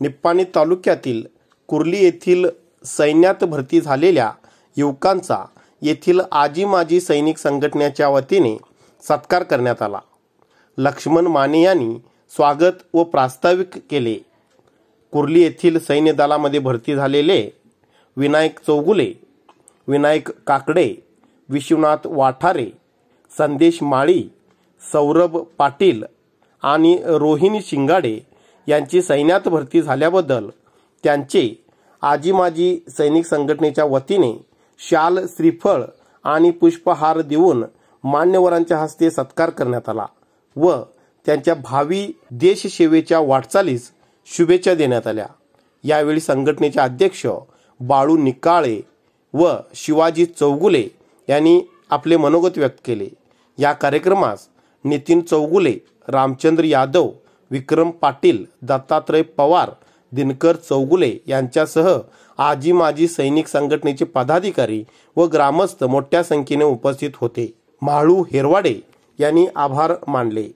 निप्पाणी तालुक्यातील कुर्ली येथील सैन्यात भरती झालेल्या युवकांचा येथील आजी माजी सैनिक संघटनेच्या वतीने सत्कार करण्यात आला. लक्ष्मण माने यांनी स्वागत व प्रास्ताविक केले. कुर्ली येथील सैन्य दलामध्ये भरती झालेले विनायक चौगुले विनायक काकडे विश्वनाथ वाठारे संदेश माळी सौरभ पाटील आणि रोहिणी शिंगाडे यांची सैन्यात भरती झाल्याबद्दल त्यांचे आजी माजी सैनिक संघटनेच्या वतीने शाल श्रीफळ आणि पुष्पहार देऊन मान्यवरांच्या हस्ते सत्कार करण्यात आला व त्यांच्या भावी देशसेवेच्या वाटचालीस शुभेच्छा देण्यात आल्या. यावेळी संघटनेचे अध्यक्ष बाळू निकाळे व शिवाजी चौगुले यांनी आपले मनोगत व्यक्त केले. या कार्यक्रमास नितीन चौगुले रामचंद्र यादव विक्रम पाटील दत्तात्रय पवार दिनकर चौगुले यांच्यासह आजी माजी सैनिक संघटनेचे पदाधिकारी व ग्रामस्थ मोठ्या संख्येने उपस्थित होते. म्हाळू हेरवाडे यांनी आभार मानले.